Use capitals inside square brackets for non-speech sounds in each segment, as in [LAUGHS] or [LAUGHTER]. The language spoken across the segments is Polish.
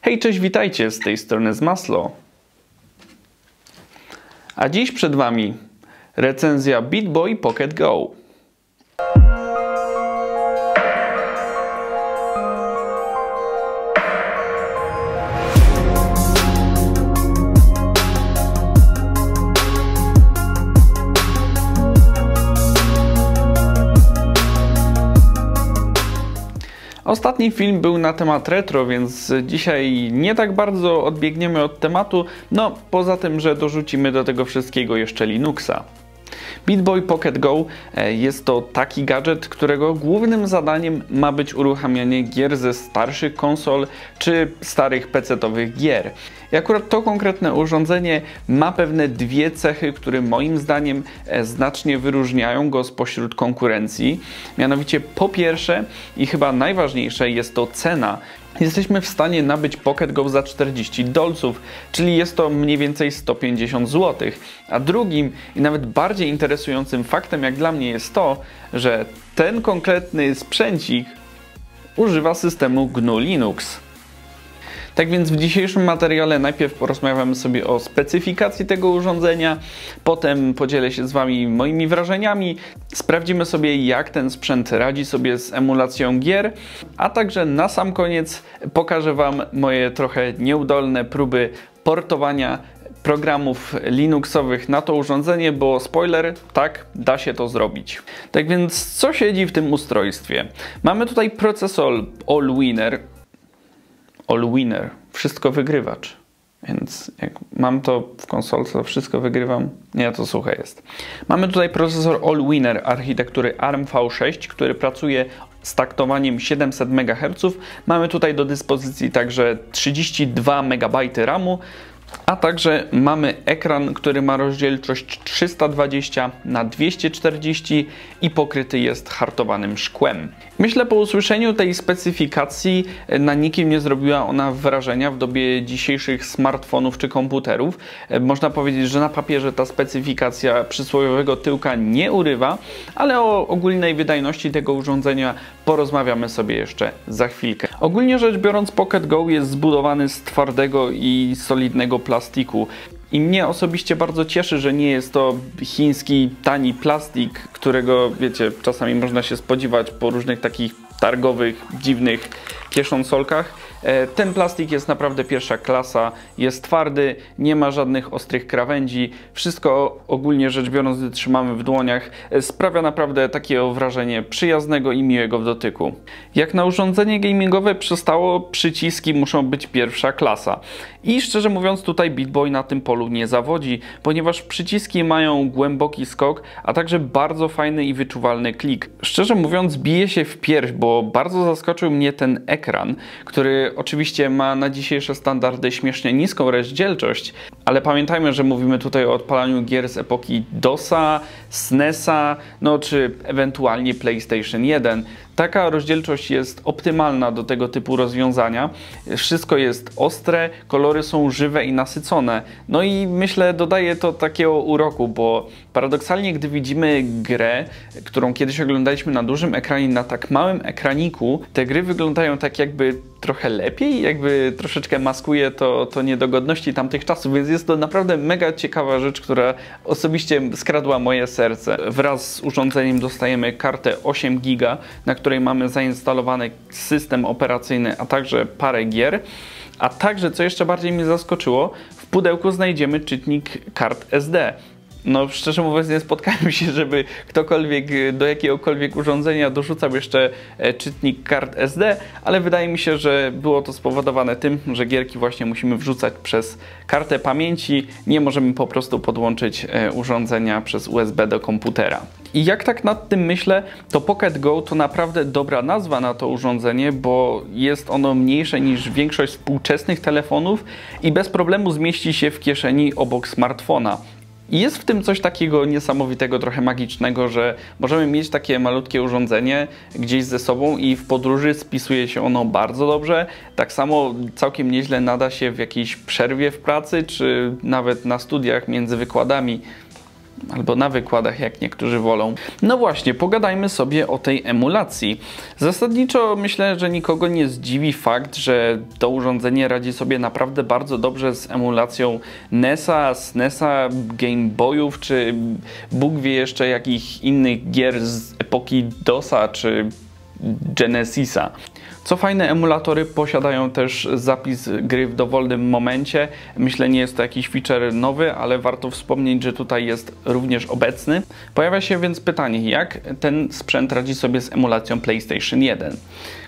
Hej, cześć, witajcie z tej strony z Maslo. A dziś przed Wami recenzja Beat Boy Pocket Go. Ostatni film był na temat retro, więc dzisiaj nie tak bardzo odbiegniemy od tematu, no poza tym, że dorzucimy do tego wszystkiego jeszcze Linuxa. BeatBoy Pocket Go e, jest to taki gadżet, którego głównym zadaniem ma być uruchamianie gier ze starszych konsol czy starych PC-owych gier. I akurat to konkretne urządzenie ma pewne dwie cechy, które moim zdaniem e, znacznie wyróżniają go spośród konkurencji. Mianowicie po pierwsze i chyba najważniejsze jest to cena jesteśmy w stanie nabyć Pocket Go za 40 dolców, czyli jest to mniej więcej 150 zł. A drugim i nawet bardziej interesującym faktem jak dla mnie jest to, że ten konkretny sprzęcik używa systemu GNU Linux. Tak więc w dzisiejszym materiale najpierw porozmawiamy sobie o specyfikacji tego urządzenia, potem podzielę się z Wami moimi wrażeniami, sprawdzimy sobie jak ten sprzęt radzi sobie z emulacją gier, a także na sam koniec pokażę Wam moje trochę nieudolne próby portowania programów Linuxowych na to urządzenie, bo spoiler, tak, da się to zrobić. Tak więc co siedzi w tym ustrojstwie? Mamy tutaj procesor Allwinner, all winner, wszystko wygrywacz. Więc jak mam to w konsolce, to wszystko wygrywam. Nie, to suche jest. Mamy tutaj procesor All-Winner architektury ARM V6, który pracuje z taktowaniem 700 MHz. Mamy tutaj do dyspozycji także 32 MB RAMu, a także mamy ekran, który ma rozdzielczość 320 na 240 i pokryty jest hartowanym szkłem. Myślę po usłyszeniu tej specyfikacji e, na nikim nie zrobiła ona wrażenia w dobie dzisiejszych smartfonów czy komputerów. E, można powiedzieć, że na papierze ta specyfikacja przysłowiowego tyłka nie urywa, ale o ogólnej wydajności tego urządzenia porozmawiamy sobie jeszcze za chwilkę. Ogólnie rzecz biorąc Pocket Go jest zbudowany z twardego i solidnego plastiku. I mnie osobiście bardzo cieszy, że nie jest to chiński tani plastik, którego wiecie, czasami można się spodziewać po różnych takich targowych, dziwnych kieszonsolkach ten plastik jest naprawdę pierwsza klasa, jest twardy, nie ma żadnych ostrych krawędzi. Wszystko ogólnie rzecz biorąc, gdy trzymamy w dłoniach, e, sprawia naprawdę takie wrażenie przyjaznego i miłego w dotyku. Jak na urządzenie gamingowe przystało, przyciski muszą być pierwsza klasa. I szczerze mówiąc, tutaj BitBoy na tym polu nie zawodzi, ponieważ przyciski mają głęboki skok, a także bardzo fajny i wyczuwalny klik. Szczerze mówiąc, bije się w pierś, bo bardzo zaskoczył mnie ten ekran, który oczywiście ma na dzisiejsze standardy śmiesznie niską rozdzielczość, ale pamiętajmy, że mówimy tutaj o odpalaniu gier z epoki DOSa, SNESa, no czy ewentualnie PlayStation 1. Taka rozdzielczość jest optymalna do tego typu rozwiązania. Wszystko jest ostre, kolory są żywe i nasycone. No i myślę, dodaje to takiego uroku, bo paradoksalnie, gdy widzimy grę, którą kiedyś oglądaliśmy na dużym ekranie, na tak małym ekraniku, te gry wyglądają tak jakby trochę lepiej, jakby troszeczkę maskuje to, to niedogodności tamtych czasów, więc jest to naprawdę mega ciekawa rzecz, która osobiście skradła moje serce. Wraz z urządzeniem dostajemy kartę 8 GB, na której mamy zainstalowany system operacyjny, a także parę gier. A także, co jeszcze bardziej mnie zaskoczyło, w pudełku znajdziemy czytnik kart SD no szczerze mówiąc nie spotkałem się, żeby ktokolwiek do jakiegokolwiek urządzenia dorzucał jeszcze e, czytnik kart SD, ale wydaje mi się, że było to spowodowane tym, że gierki właśnie musimy wrzucać przez kartę pamięci, nie możemy po prostu podłączyć e, urządzenia przez USB do komputera. I jak tak nad tym myślę, to Pocket Go to naprawdę dobra nazwa na to urządzenie, bo jest ono mniejsze niż większość współczesnych telefonów i bez problemu zmieści się w kieszeni obok smartfona. I jest w tym coś takiego niesamowitego, trochę magicznego, że możemy mieć takie malutkie urządzenie gdzieś ze sobą i w podróży spisuje się ono bardzo dobrze. Tak samo całkiem nieźle nada się w jakiejś przerwie w pracy, czy nawet na studiach między wykładami. Albo na wykładach, jak niektórzy wolą. No właśnie, pogadajmy sobie o tej emulacji. Zasadniczo myślę, że nikogo nie zdziwi fakt, że to urządzenie radzi sobie naprawdę bardzo dobrze z emulacją NESa, SNESa, Game Boyów, czy Bóg wie jeszcze jakich innych gier z epoki DOSa, czy Genesisa. Co fajne, emulatory posiadają też zapis gry w dowolnym momencie. Myślę, nie jest to jakiś feature nowy, ale warto wspomnieć, że tutaj jest również obecny. Pojawia się więc pytanie, jak ten sprzęt radzi sobie z emulacją PlayStation 1?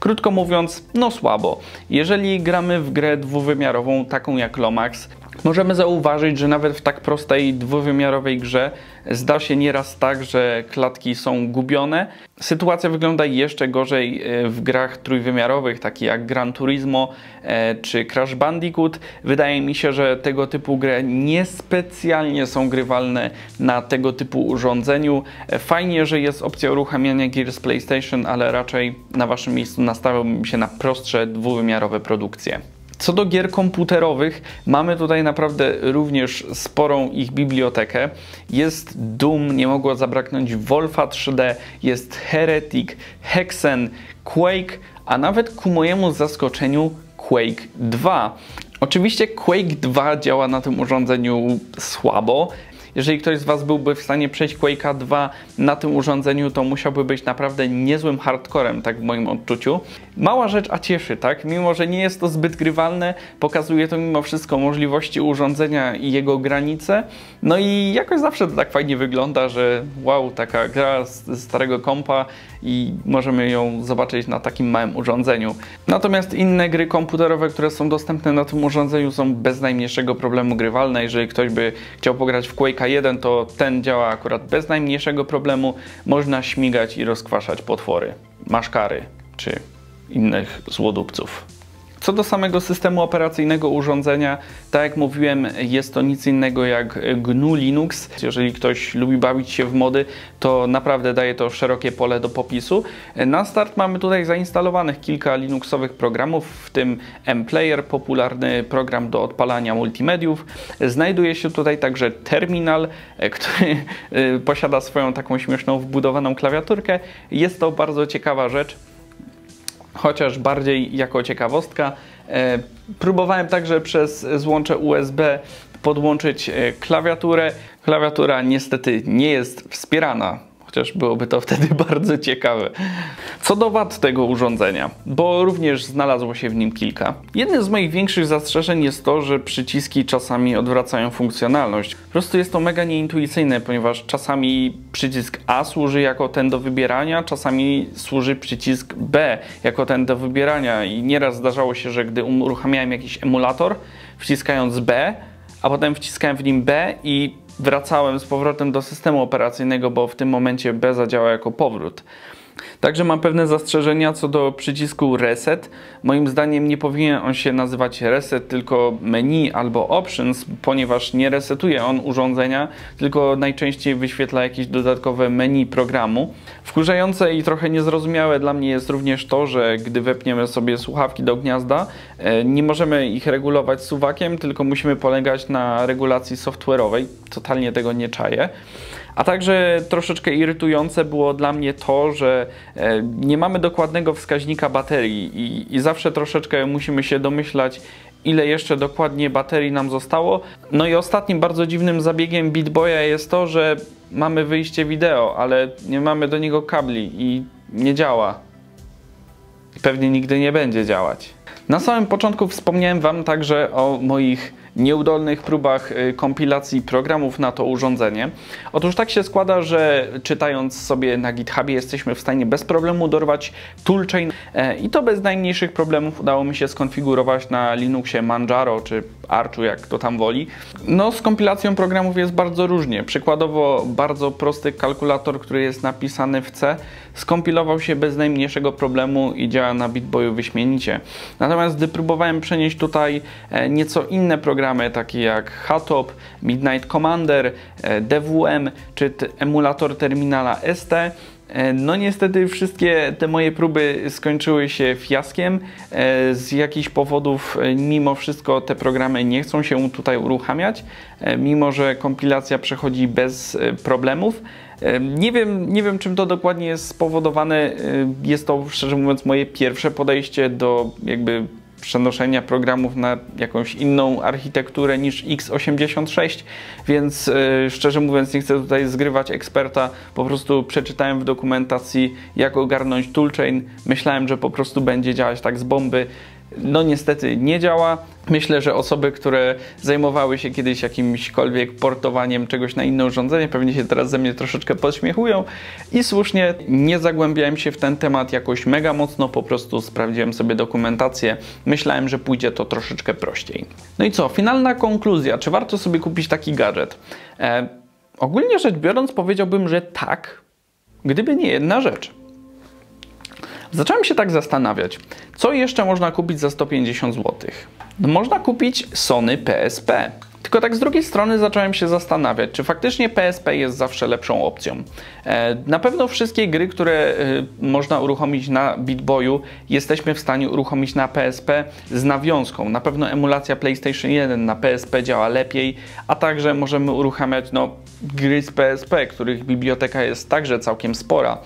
Krótko mówiąc, no słabo. Jeżeli gramy w grę dwuwymiarową, taką jak Lomax, możemy zauważyć, że nawet w tak prostej dwuwymiarowej grze zda się nieraz tak, że klatki są gubione. Sytuacja wygląda jeszcze gorzej e, w grach trójwymiarowych, takich jak Gran Turismo e, czy Crash Bandicoot. Wydaje mi się, że tego typu gry niespecjalnie są grywalne na tego typu urządzeniu. E, fajnie, że jest opcja uruchamiania gier z PlayStation, ale raczej na waszym miejscu nastawiałbym się na prostsze dwuwymiarowe produkcje. Co do gier komputerowych, mamy tutaj naprawdę również sporą ich bibliotekę. Jest Doom, nie mogło zabraknąć Wolfa 3D, jest Heretic, Hexen, Quake, a nawet ku mojemu zaskoczeniu Quake 2. Oczywiście Quake 2 działa na tym urządzeniu słabo, jeżeli ktoś z Was byłby w stanie przejść Quake'a 2 na tym urządzeniu, to musiałby być naprawdę niezłym hardcorem, tak w moim odczuciu. Mała rzecz, a cieszy, tak? Mimo, że nie jest to zbyt grywalne, pokazuje to mimo wszystko możliwości urządzenia i jego granice. No i jakoś zawsze to tak fajnie wygląda, że wow, taka gra z starego kompa i możemy ją zobaczyć na takim małym urządzeniu. Natomiast inne gry komputerowe, które są dostępne na tym urządzeniu są bez najmniejszego problemu grywalne. Jeżeli ktoś by chciał pograć w Quake'a 1, to ten działa akurat bez najmniejszego problemu. Można śmigać i rozkwaszać potwory, maszkary czy innych złodupców. Co do samego systemu operacyjnego urządzenia, tak jak mówiłem, jest to nic innego jak GNU Linux. Jeżeli ktoś lubi bawić się w mody, to naprawdę daje to szerokie pole do popisu. Na start mamy tutaj zainstalowanych kilka linuxowych programów, w tym mPlayer, popularny program do odpalania multimediów. Znajduje się tutaj także terminal, który y, posiada swoją taką śmieszną wbudowaną klawiaturkę. Jest to bardzo ciekawa rzecz chociaż bardziej jako ciekawostka. E, próbowałem także przez złącze USB podłączyć e, klawiaturę. Klawiatura niestety nie jest wspierana chociaż byłoby to wtedy [LAUGHS] bardzo ciekawe. Co do wad tego urządzenia, bo również znalazło się w nim kilka. Jednym z moich większych zastrzeżeń jest to, że przyciski czasami odwracają funkcjonalność. Po prostu jest to mega nieintuicyjne, ponieważ czasami przycisk A służy jako ten do wybierania, czasami służy przycisk B jako ten do wybierania i nieraz zdarzało się, że gdy uruchamiałem jakiś emulator, wciskając B, a potem wciskałem w nim B i wracałem z powrotem do systemu operacyjnego, bo w tym momencie B zadziała jako powrót. Także mam pewne zastrzeżenia co do przycisku Reset. Moim zdaniem nie powinien on się nazywać Reset, tylko menu albo Options, ponieważ nie resetuje on urządzenia, tylko najczęściej wyświetla jakieś dodatkowe menu programu. Wkurzające i trochę niezrozumiałe dla mnie jest również to, że gdy wepniemy sobie słuchawki do gniazda, e, nie możemy ich regulować suwakiem, tylko musimy polegać na regulacji software'owej. Totalnie tego nie czaję. A także troszeczkę irytujące było dla mnie to, że e, nie mamy dokładnego wskaźnika baterii i, i zawsze troszeczkę musimy się domyślać, ile jeszcze dokładnie baterii nam zostało. No i ostatnim bardzo dziwnym zabiegiem BitBoya jest to, że mamy wyjście wideo, ale nie mamy do niego kabli i nie działa. Pewnie nigdy nie będzie działać. Na samym początku wspomniałem Wam także o moich nieudolnych próbach y, kompilacji programów na to urządzenie. Otóż tak się składa, że czytając sobie na GitHubie jesteśmy w stanie bez problemu dorwać toolchain i to bez najmniejszych problemów udało mi się skonfigurować na Linuxie Manjaro czy Archu, jak kto tam woli. No z kompilacją programów jest bardzo różnie. Przykładowo bardzo prosty kalkulator, który jest napisany w C, skompilował się bez najmniejszego problemu i działa na BitBoyu wyśmienicie. Natomiast gdy próbowałem przenieść tutaj e, nieco inne programy, takie jak HATOP, Midnight Commander, e, DWM czy emulator terminala ST, E, no niestety wszystkie te moje próby skończyły się fiaskiem. E, z jakichś powodów e, mimo wszystko te programy nie chcą się tutaj uruchamiać, mimo że kompilacja przechodzi bez problemów. Nie wiem, nie wiem czym to dokładnie jest spowodowane. Jest to szczerze mówiąc moje pierwsze podejście do jakby przenoszenia programów na jakąś inną architekturę niż x86, więc yy, szczerze mówiąc nie chcę tutaj zgrywać eksperta, po prostu przeczytałem w dokumentacji jak ogarnąć toolchain, myślałem, że po prostu będzie działać tak z bomby, no niestety nie działa. Myślę, że osoby, które zajmowały się kiedyś jakimśkolwiek portowaniem czegoś na inne urządzenie, pewnie się teraz ze mnie troszeczkę podśmiechują i słusznie nie zagłębiałem się w ten temat jakoś mega mocno, po prostu sprawdziłem sobie dokumentację. Myślałem, że pójdzie to troszeczkę prościej. No i co, finalna konkluzja, czy warto sobie kupić taki gadżet? E, ogólnie rzecz biorąc powiedziałbym, że tak, gdyby nie jedna rzecz. Zacząłem się tak zastanawiać, co jeszcze można kupić za 150 zł? No, można kupić Sony PSP. Tylko tak z drugiej strony zacząłem się zastanawiać, czy faktycznie PSP jest zawsze lepszą opcją. E, na pewno wszystkie gry, które e, można uruchomić na BitBoyu, jesteśmy w stanie uruchomić na PSP z nawiązką. Na pewno emulacja PlayStation 1 na PSP działa lepiej, a także możemy uruchamiać no, gry z PSP, których biblioteka jest także całkiem spora.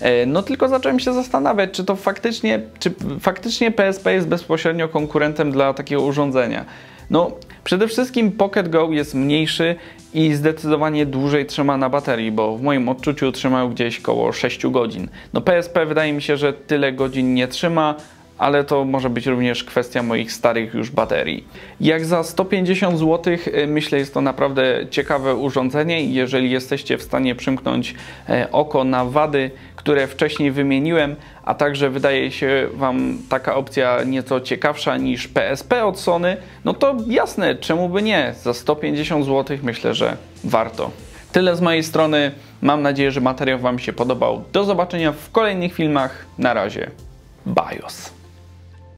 E, no tylko zacząłem się zastanawiać, czy to faktycznie, czy faktycznie PSP jest bezpośrednio konkurentem dla takiego urządzenia. No, przede wszystkim Pocket Go jest mniejszy i zdecydowanie dłużej trzyma na baterii, bo w moim odczuciu trzymał gdzieś koło 6 godzin. No PSP wydaje mi się, że tyle godzin nie trzyma, ale to może być również kwestia moich starych już baterii. Jak za 150 zł y, myślę jest to naprawdę ciekawe urządzenie jeżeli jesteście w stanie przymknąć e, oko na wady, które wcześniej wymieniłem, a także wydaje się Wam taka opcja nieco ciekawsza niż PSP od Sony, no to jasne, czemu by nie? Za 150 zł myślę, że warto. Tyle z mojej strony. Mam nadzieję, że materiał Wam się podobał. Do zobaczenia w kolejnych filmach. Na razie. BIOS.